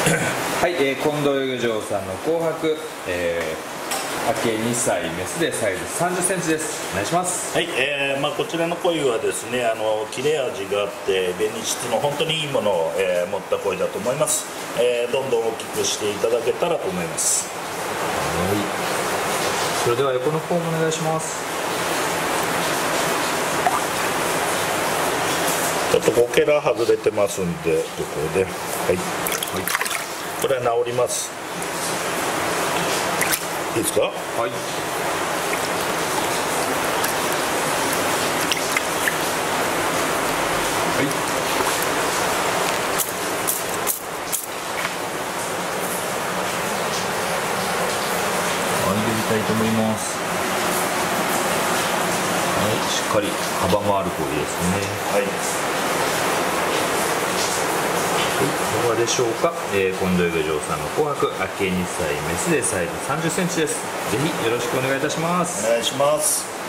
はい、えー、近藤遊女さんの紅白、えー、明け2歳メスでサイズ3 0センチです。お願いします。はい、えーまあ、こちらの鯉はですねあの切れ味があって紅質の本当にいいものを、えー、持った鯉だと思います、えー、どんどん大きくしていただけたらと思います。はい。それでは横の方もお願いします。ちょっとこけら外れてますんでここで。はい、はいこれは治ります。いいですか？はい。はい。たいと思います。はい。しっかり幅もある方がいいですね。はいいかがでしょうか、えー、近藤漁さんの紅白明け2歳メスでサイズ3 0ンチです。ぜひよろしくお願いいたします。お願いします。